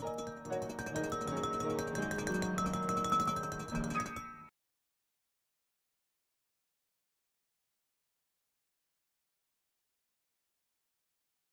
Música